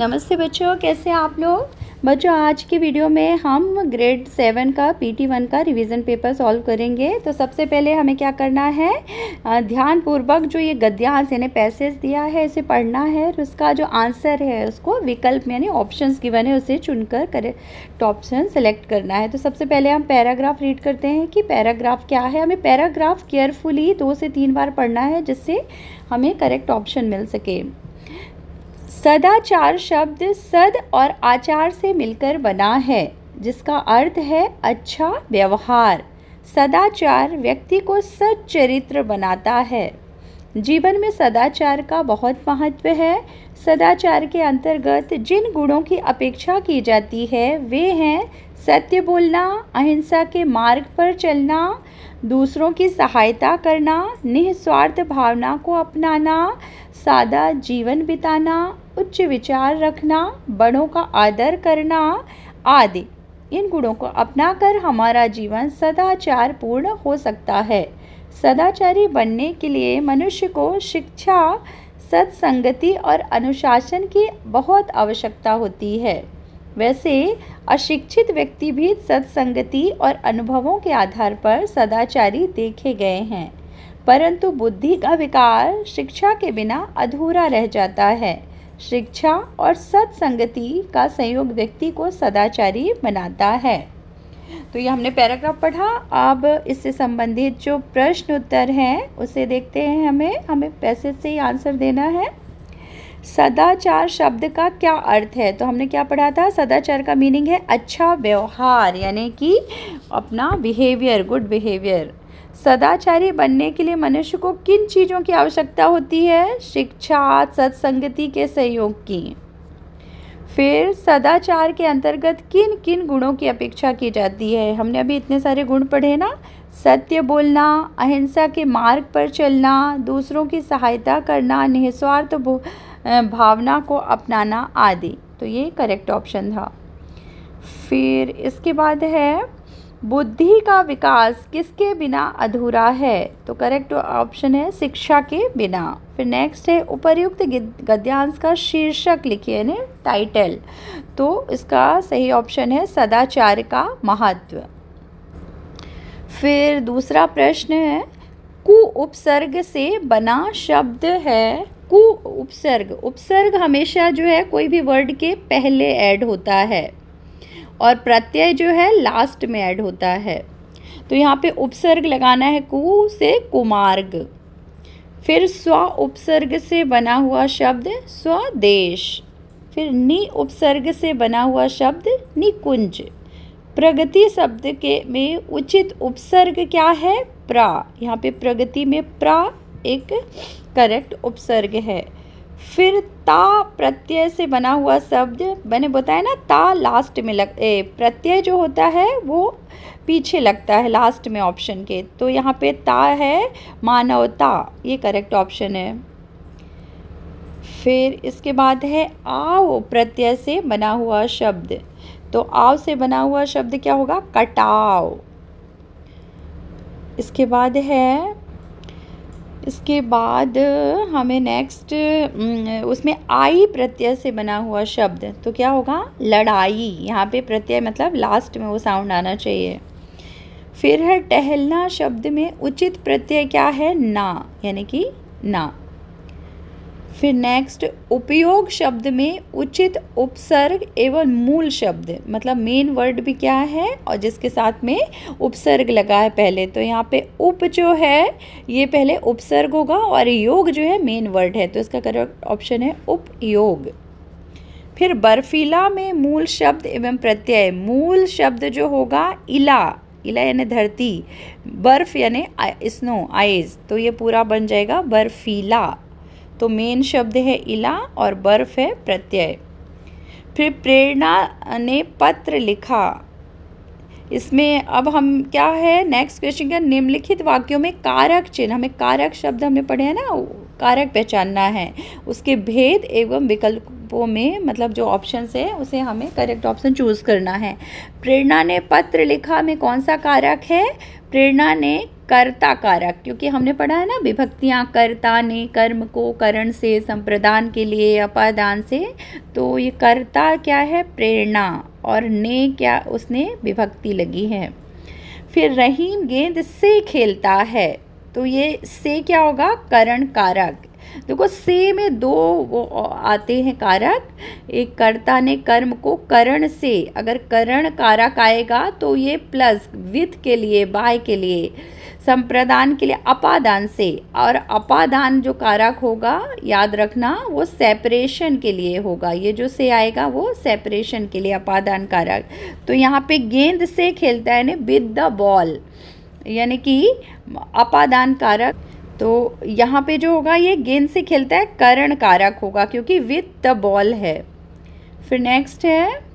नमस्ते बच्चों, कैसे आप लोग? बच्चों, आज की वीडियो में हम ग्रेड सेवन का पीटी वन का रिवीजन पेपर सॉल्व करेंगे। तो सबसे पहले हमें क्या करना है? ध्यान पूर्वक जो ये गद्यांश यानी पैसेज दिया है, इसे पढ़ना है और उसका जो आंसर है, उसको विकल्प यानी ऑप्शंस गिवन है, उसे चुनकर करेक्ट ऑप्शन सेलेक्ट करना है। तो सबसे पहले हम पैराग्राफ रीड करते हैं कि पैराग्राफ क्या है। हमें पैराग्राफ केयरफुली दो से तीन बार पढ़ना है, जिससे हमें करेक्ट ऑप्शन मिल सके। सदाचार शब्द सद और आचार से मिलकर बना है, जिसका अर्थ है अच्छा व्यवहार। सदाचार व्यक्ति को सच्चरित्र बनाता है। जीवन में सदाचार का बहुत महत्व है। सदाचार के अंतर्गत जिन गुणों की अपेक्षा की जाती है, वे हैं सत्य बोलना, अहिंसा के मार्ग पर चलना, दूसरों की सहायता करना, निस्वार्थ भावना को अपनाना सादा जीवन बिताना, उच्च विचार रखना, बड़ों का आदर करना आदि। इन गुणों को अपनाकर हमारा जीवन सदाचार पूर्ण हो सकता है। सदाचारी बनने के लिए मनुष्य को शिक्षा, सत्संगति और अनुशासन की बहुत आवश्यकता होती है। वैसे, अशिक्षित व्यक्ति भी सत्संगति और अनुभवों के आधार पर सदाचारी देखे गए हैं। परंतु बुद्धि का विकार शिक्षा के बिना अधूरा रह जाता है। शिक्षा और सत्संगति का संयोग व्यक्ति को सदाचारी बनाता है। तो ये हमने पैराग्राफ पढ़ा। अब इससे संबंधित जो प्रश्न उत्तर हैं, उसे देखते हैं हमें। हमें पैसे से ही आंसर देना है। सदाचार शब्द का क्या अर्थ है? तो हमने क्या पढ़ा था? सदाचार का मीनिंग है अच्छा व्यवहार, यानी कि अपना बिहेवियर गुड बिहेवियर सदाचारी बनने के लिए मनुष्य को किन चीज़ों की आवश्यकता होती है? शिक्षा, सत्संगति के सहयोग की। फिर सदाचार के अंतर्गत किन किन गुणों की अपेक्षा की जाती है? हमने अभी इतने सारे गुण पढ़े ना? सत्य बोलना, अहिंसा के मार्ग पर चलना, दूसरों की सहायता करना, निस्वार्थ भावना को अपनाना आदि। तो ये करेक्ट ऑप्शन था। फिर इसके बाद है बुद्धि का विकास किसके बिना अधूरा है? तो करेक्ट ऑप्शन है शिक्षा के बिना। फिर नेक्स्ट है उपर्युक्त गद्यांश का शीर्षक लिखिए ने टाइटल तो इसका सही ऑप्शन है सदाचार का महत्व। फिर दूसरा प्रश्न है, कु उपसर्ग से बना शब्द है? कु उपसर्ग। उपसर्ग हमेशा जो है कोई भी वर्ड के पहले ऐड होता है। और प्रत्यय जो है लास्ट में ऐड होता है। तो यहाँ पे उपसर्ग लगाना है कु से कुमार्ग। फिर स्व उपसर्ग से बना हुआ शब्द स्वदेश। फिर नि उपसर्ग से बना हुआ शब्द निकुंज। प्रगति शब्द के में उचित उपसर्ग क्या है? प्रा। यहाँ पे प्रगति में प्रा एक करेक्ट उपसर्ग है। फिर ता प्रत्यय से बना हुआ शब्द, मैंने बताया ना, ता लास्ट में लग, ए, प्रत्यय जो होता है, वो पीछे लगता है लास्ट में ऑप्शन के। तो यहाँ पे ता है मानवता ये करेक्ट ऑप्शन है। फिर इसके बाद है आव प्रत्यय से बना हुआ शब्द। तो आव से बना हुआ शब्द क्या होगा? कटाव इसके बाद है इसके बाद, हमें नेक्स्ट उसमें आई प्रत्यय से बना हुआ शब्द तो क्या होगा? लड़ाई। यहाँ पे प्रत्यय मतलब लास्ट में वो साउंड आना चाहिए। फिर है टहलना शब्द में उचित प्रत्यय क्या है? ना, यानी कि ना। फिर नेक्स्ट उपयोग शब्द में उचित उपसर्ग एवं मूल शब्द। मतलब मेन वर्ड भी क्या है और जिसके साथ में उपसर्ग लगा है पहले। तो यहाँ पे उप जो है, ये पहले उपसर्ग होगा और योग जो है मेन वर्ड है। तो इसका करेक्ट ऑप्शन है उपयोग। फिर बर्फीला में मूल शब्द एवं प्रत्यय। मूल शब्द जो होगा, इला। इला यानी धरती। बर्फ़ यानी स्नो आइस तो ये पूरा बन जाएगा बर्फीला। तो मेन शब्द है इला और बर्फ़ है प्रत्यय। फिर प्रेरणा ने पत्र लिखा। इसमें अब हम क्या है? नेक्स्ट क्वेश्चन का निम्नलिखित वाक्यों में कारक चिन्ह, हमें कारक शब्द हमने पढ़े हैं ना कारक पहचानना है। उसके भेद एवं विकल्पों में मतलब जो ऑप्शन है, उसे हमें करेक्ट ऑप्शन चूज़ करना है। प्रेरणा ने पत्र लिखा में कौन सा कारक है? प्रेरणा ने कर्ता कारक क्योंकि हमने पढ़ा है ना, विभक्तियाँ कर्ता ने कर्म को करण से, संप्रदान के लिए, अपादान से। तो ये कर्ता क्या है? प्रेरणा, और ने क्या, उसने विभक्ति लगी है। फिर रहीम गेंद से खेलता है। तो ये से क्या होगा? करण कारक देखो, से में दो वो आते हैं कारक। एक कर्ता ने कर्म को करण से, अगर करण कारक आएगा तो ये प्लस, विथ के लिए, बाय के लिए। संप्रदान के लिए अपादान से। और अपादान जो कारक होगा, याद रखना, वो सेपरेशन के लिए होगा। ये जो से आएगा, वो सेपरेशन के लिए अपादान कारक। तो यहाँ पे गेंद से खेलता है विद द बॉल यानी कि अपादान कारक। तो यहाँ पे जो होगा, ये गेंद से खेलता है, करण कारक होगा, क्योंकि विद द बॉल है। फिर नेक्स्ट है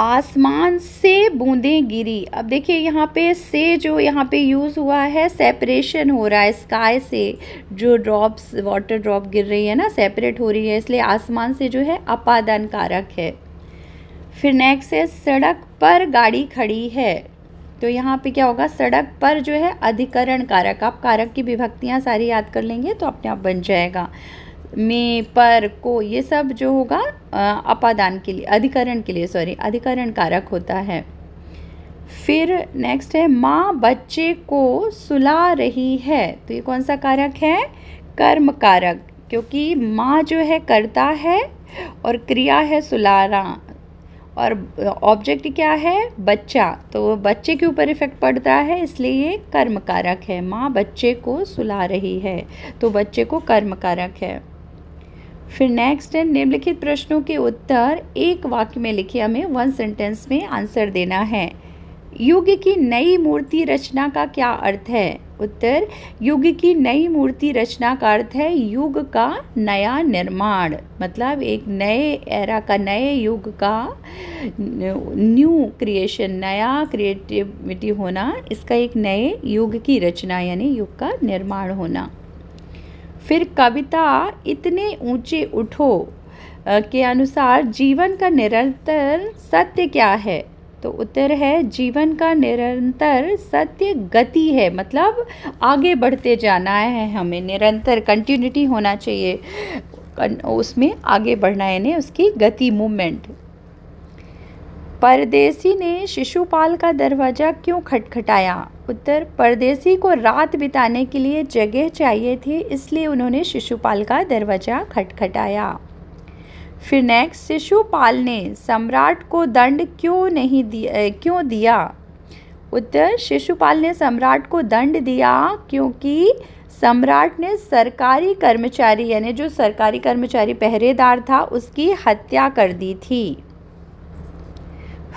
आसमान से बूंदें गिरी। अब देखिए, यहाँ पे से जो यहाँ पे यूज़ हुआ है सेपरेशन हो रहा है स्काई से। जो ड्रॉप्स वाटर ड्रॉप गिर रही है ना सेपरेट हो रही है, इसलिए आसमान से जो है अपादान कारक है। फिर नेक्स्ट है, सड़क पर गाड़ी खड़ी है। तो यहाँ पे क्या होगा, सड़क पर जो है अधिकरण कारक आप कारक की विभक्तियाँ सारी याद कर लेंगे तो अपने आप बन जाएगा। में, पर, को, ये सब जो होगा अपादान के लिए, अधिकरण के लिए सॉरी अधिकरण कारक होता है। फिर नेक्स्ट है, माँ बच्चे को सुला रही है। तो ये कौन सा कारक है? कर्म कारक, क्योंकि माँ जो है, करता है और क्रिया है सुलाना। और ऑब्जेक्ट क्या है? बच्चा। तो बच्चे के ऊपर इफ़ेक्ट पड़ता है, इसलिए ये कर्म कारक है। माँ बच्चे को सुला रही है तो बच्चे को कर्म कारक है। फिर नेक्स्ट है, निम्नलिखित प्रश्नों के उत्तर, एक वाक्य में लिखे हमें वन सेंटेंस में आंसर देना है। युग की नई मूर्ति रचना का क्या अर्थ है? उत्तर, युग की नई मूर्ति रचना का अर्थ है युग का नया निर्माण। मतलब एक नए एरा का, नए युग का न्यू क्रिएशन नया क्रिएटिविटी होना, इसका एक नए युग की रचना, यानी युग का निर्माण होना। फिर कविता इतने ऊँचे उठो के अनुसार जीवन का निरंतर सत्य क्या है? तो उत्तर है, जीवन का निरंतर सत्य गति है। मतलब आगे बढ़ते जाना है हमें, निरंतर कंटिन्यूटी होना चाहिए। उसमें आगे बढ़ना है, यानी उसकी गति मूवमेंट परदेसी ने शिशुपाल का दरवाज़ा क्यों खटखटाया? उत्तर, परदेसी को रात बिताने के लिए जगह चाहिए थी, इसलिए उन्होंने शिशुपाल का दरवाज़ा खटखटाया। फिर नेक्स्ट शिशुपाल ने सम्राट को दंड क्यों नहीं दिया क्यों दिया? उत्तर, शिशुपाल ने सम्राट को दंड दिया क्योंकि सम्राट ने सरकारी कर्मचारी, यानी जो सरकारी कर्मचारी पहरेदार था, उसकी हत्या कर दी थी।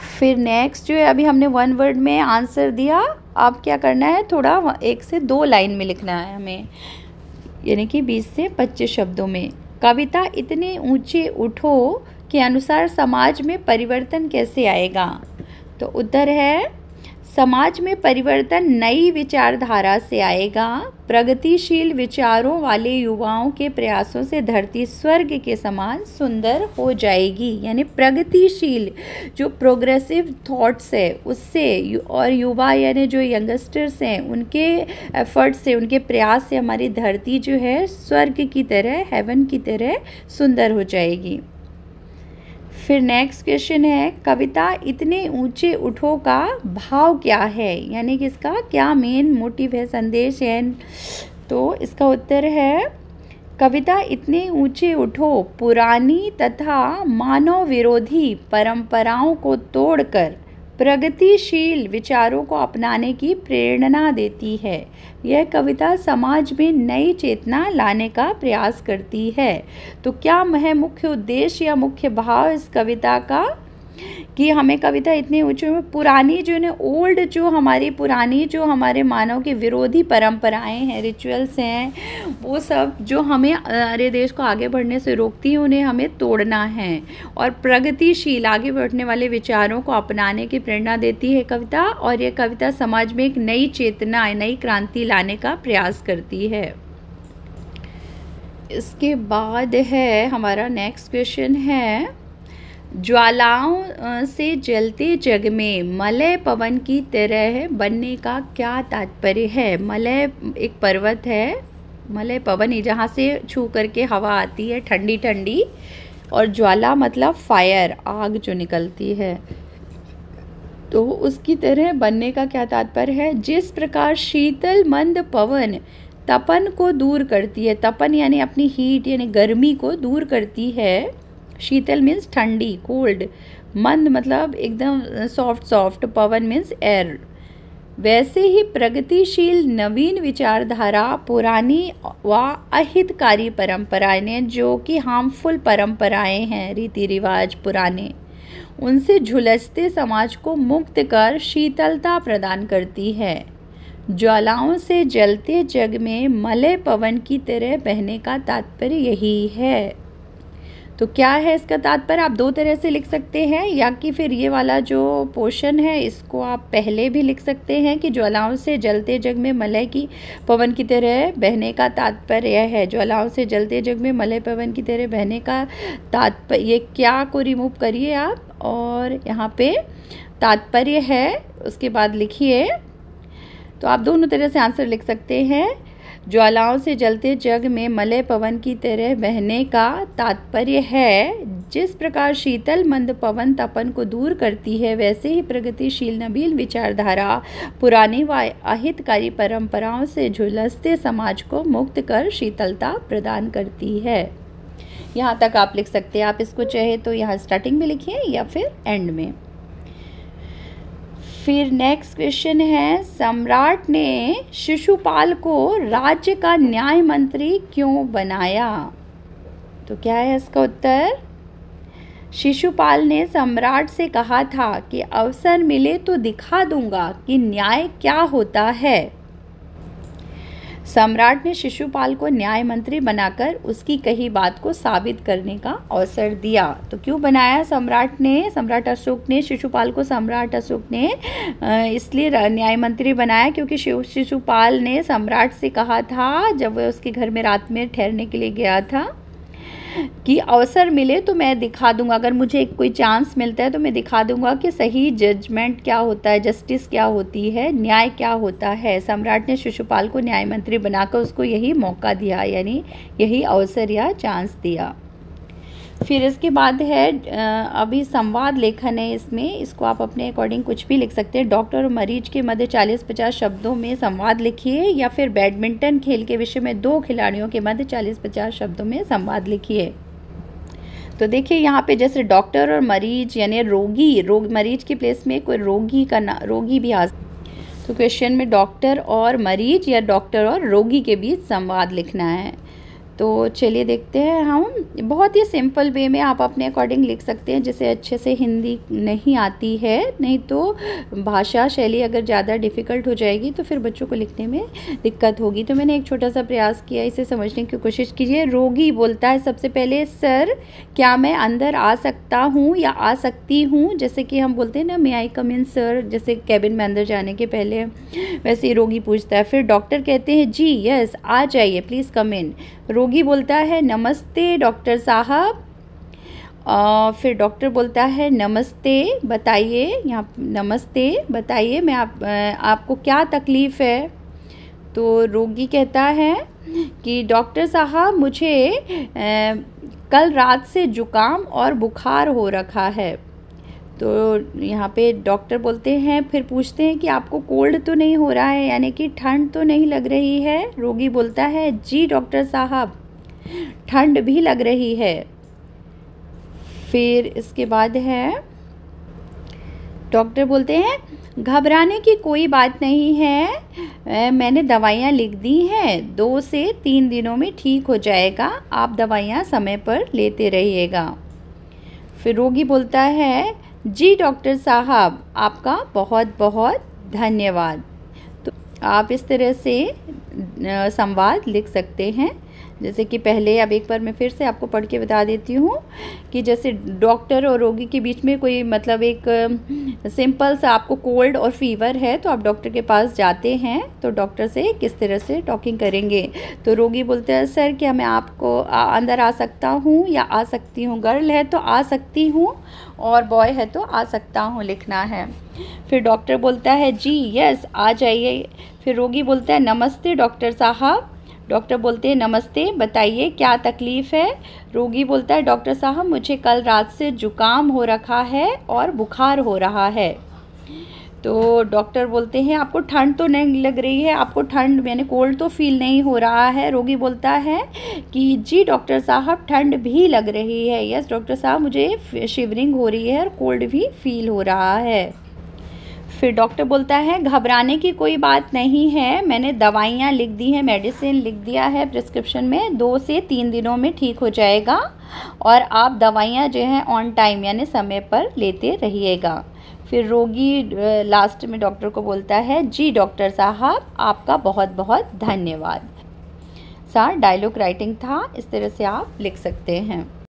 फिर नेक्स्ट जो है, अभी हमने वन वर्ड में आंसर दिया। अब क्या करना है? थोड़ा एक से दो लाइन में लिखना है हमें। यानी कि बीस से पच्चीस शब्दों में। कविता इतने ऊँचे उठो के अनुसार समाज में परिवर्तन कैसे आएगा? तो उत्तर है समाज में परिवर्तन नई विचारधारा से आएगा। प्रगतिशील विचारों वाले युवाओं के प्रयासों से धरती स्वर्ग के समान सुंदर हो जाएगी। यानी प्रगतिशील जो प्रोग्रेसिव थॉट्स है, उससे और युवा यानी जो यंगस्टर्स हैं, उनके एफर्ट से, उनके प्रयास से हमारी धरती जो है, स्वर्ग की तरह हेवन की तरह सुंदर हो जाएगी। फिर नेक्स्ट क्वेश्चन है, कविता इतने ऊँचे उठो का भाव क्या है? यानी कि इसका क्या मेन मोटिव है, संदेश है? तो इसका उत्तर है, कविता इतने ऊँचे उठो, पुरानी तथा मानव विरोधी परंपराओं को तोड़कर प्रगतिशील विचारों को अपनाने की प्रेरणा देती है। यह कविता समाज में नई चेतना लाने का प्रयास करती है। तो क्या है मुख्य उद्देश्य या मुख्य भाव इस कविता का कि हमें कविता इतनी ऊँची पुरानी जो ने ओल्ड जो हमारी, पुरानी जो हमारे मानव की विरोधी परंपराएँ हैं रिचुअल्स हैं, वो सब जो हमें हमारे देश को आगे बढ़ने से रोकती हैं, उन्हें हमें तोड़ना है। और प्रगतिशील आगे बढ़ने वाले विचारों को अपनाने की प्रेरणा देती है कविता और ये कविता समाज में एक नई चेतना, नई क्रांति लाने का प्रयास करती है। इसके बाद है, हमारा नेक्स्ट क्वेश्चन है ज्वालाओं से जलते जग में मलय पवन की तरह बनने का क्या तात्पर्य है? मलय एक पर्वत है। मलय पवन ही जहाँ से छू करके हवा आती है ठंडी ठंडी और ज्वाला मतलब फायर आग जो निकलती है। तो उसकी तरह बनने का क्या तात्पर्य है? जिस प्रकार शीतल मंद पवन तपन को दूर करती है, तपन यानी अपनी हीट यानी गर्मी को दूर करती है शीतल मीन्स ठंडी कोल्ड मंद मतलब एकदम सॉफ्ट सॉफ्ट पवन मीन्स एयर वैसे ही प्रगतिशील नवीन विचारधारा, पुरानी व अहितकारी परंपराएँ ने जो कि हार्मफुल परंपराएँ हैं, रीति रिवाज पुराने। उनसे झुलसते समाज को मुक्त कर शीतलता प्रदान करती है। ज्वालाओं से जलते जग में मलय पवन की तरह बहने का तात्पर्य यही है। तो क्या है इसका तात्पर्य? आप दो तरह से लिख सकते हैं, या कि फिर ये वाला जो पोर्शन है, इसको आप पहले भी लिख सकते हैं कि ज्वालाओं से जलते जग में मलय की पवन की तरह बहने का तात्पर्य है। ज्वालाओं से जलते जग में मलय पवन की तरह बहने का तात्पर्य, ये क्या को रिमूव करिए आप? और यहाँ पे तात्पर्य है, उसके बाद लिखिए। तो आप दोनों तरह से आंसर लिख सकते हैं। ज्वालाओं से जलते जग में मलय पवन की तरह बहने का तात्पर्य है। जिस प्रकार शीतल मंद पवन तपन को दूर करती है, वैसे ही प्रगतिशील नबील विचारधारा पुरानी व अहितकारी परंपराओं से झुलसते समाज को मुक्त कर शीतलता प्रदान करती है। यहाँ तक आप लिख सकते हैं। आप इसको चाहे तो यहाँ स्टार्टिंग में लिखिए या फिर एंड में। फिर नेक्स्ट क्वेश्चन है, सम्राट ने शिशुपाल को राज्य का न्याय मंत्री क्यों बनाया? तो क्या है इसका उत्तर? शिशुपाल ने सम्राट से कहा था कि अवसर मिले तो दिखा दूँगा कि न्याय क्या होता है। सम्राट ने शिशुपाल को न्याय मंत्री बनाकर उसकी कही बात को साबित करने का अवसर दिया। तो क्यों बनाया सम्राट ने? सम्राट अशोक ने, शिशुपाल को सम्राट अशोक ने इसलिए न्याय मंत्री बनाया क्योंकि शिशुपाल ने सम्राट से कहा था, जब वह उसके घर में रात में ठहरने के लिए गया था। कि अवसर मिले तो मैं दिखा दूँगा। अगर मुझे कोई चांस मिलता है तो मैं दिखा दूँगा कि सही जजमेंट क्या होता है जस्टिस क्या होती है, न्याय क्या होता है। सम्राट ने शिशुपाल को न्याय मंत्री बनाकर उसको यही मौका दिया, यानी यही अवसर या चांस दिया। फिर इसके बाद है अभी संवाद लेखन है इसमें। इसको आप अपने अकॉर्डिंग कुछ भी लिख सकते हैं। डॉक्टर और मरीज़ के मध्य 40-50 शब्दों में संवाद लिखिए या फिर बैडमिंटन खेल के विषय में दो खिलाड़ियों के मध्य 40-50 शब्दों में संवाद लिखिए। तो देखिए, यहाँ पे जैसे डॉक्टर और मरीज़ यानी रोगी, रोग, मरीज़ के प्लेस में कोई रोगी का ना, रोगी भी आ तो क्वेश्चन में डॉक्टर और मरीज़ या डॉक्टर और रोगी के बीच संवाद लिखना है। तो चलिए देखते हैं हम। बहुत ही सिंपल वे में आप अपने अकॉर्डिंग लिख सकते हैं, जिसे अच्छे से हिंदी नहीं आती है, नहीं तो भाषा शैली अगर ज़्यादा डिफ़िकल्ट हो जाएगी तो फिर बच्चों को लिखने में दिक्कत होगी। तो मैंने एक छोटा सा प्रयास किया, इसे समझने की कोशिश कीजिए। रोगी बोलता है, सबसे पहले, सर, क्या मैं अंदर आ सकता हूँ या आ सकती हूँ? जैसे कि हम बोलते हैं ना मे आई कम इन सर जैसे कैबिन में अंदर जाने के पहले वैसे ही रोगी पूछता है। फिर डॉक्टर कहते हैं, जी यस आ जाइए प्लीज़ कम इन रोगी बोलता है नमस्ते डॉक्टर साहब। फिर डॉक्टर बोलता है नमस्ते बताइए यहाँ नमस्ते बताइए मैं आप आपको क्या तकलीफ़ है? तो रोगी कहता है कि डॉक्टर साहब मुझे आ, कल रात से जुकाम और बुखार हो रखा है। तो यहाँ पे डॉक्टर बोलते हैं, फिर पूछते हैं कि आपको कोल्ड तो नहीं हो रहा है, यानी कि ठंड तो नहीं लग रही है? रोगी बोलता है, जी डॉक्टर साहब, ठंड भी लग रही है। फिर इसके बाद है, डॉक्टर बोलते हैं, घबराने की कोई बात नहीं है मैंने दवाइयाँ लिख दी हैं, दो से तीन दिनों में ठीक हो जाएगा, आप दवाइयाँ समय पर लेते रहिएगा। फिर रोगी बोलता है जी, डॉक्टर साहब, आपका बहुत बहुत धन्यवाद। तो आप इस तरह से संवाद लिख सकते हैं। जैसे कि पहले अब एक बार मैं फिर से आपको पढ़ के बता देती हूँ कि जैसे डॉक्टर और रोगी के बीच में कोई मतलब एक सिंपल सा आपको कोल्ड और फीवर है तो आप डॉक्टर के पास जाते हैं तो डॉक्टर से किस तरह से टॉकिंग करेंगे? तो रोगी बोलते हैं सर क्या मैं आपको आ, अंदर आ सकता हूँ या आ सकती हूँ? गर्ल है तो आ सकती हूँ और बॉय है तो आ सकता हूँ लिखना है। फिर डॉक्टर बोलता है जी यस आ जाइए। फिर रोगी बोलता है नमस्ते डॉक्टर साहब। डॉक्टर बोलते हैं, नमस्ते, बताइए क्या तकलीफ़ है? रोगी बोलता है, डॉक्टर साहब, मुझे कल रात से जुकाम हो रखा है और बुखार हो रहा है। तो डॉक्टर बोलते हैं, आपको ठंड तो नहीं लग रही है, आपको ठंड, यानी कोल्ड तो फील नहीं हो रहा है। रोगी बोलता है कि जी डॉक्टर साहब, ठंड भी लग रही है। यस डॉक्टर साहब, मुझे शिवरिंग हो रही है और कोल्ड भी फील हो रहा है। फिर डॉक्टर बोलता है, घबराने की कोई बात नहीं है। मैंने दवाइयाँ लिख दी हैं, मेडिसिन लिख दिया है, प्रिस्क्रिप्शन में दो से तीन दिनों में ठीक हो जाएगा और आप दवाइयाँ जो हैं ऑन टाइम यानी समय पर लेते रहिएगा। फिर रोगी लास्ट में डॉक्टर को बोलता है, जी डॉक्टर साहब, आपका बहुत बहुत धन्यवाद। सार डायलॉग राइटिंग था, इस तरह से आप लिख सकते हैं।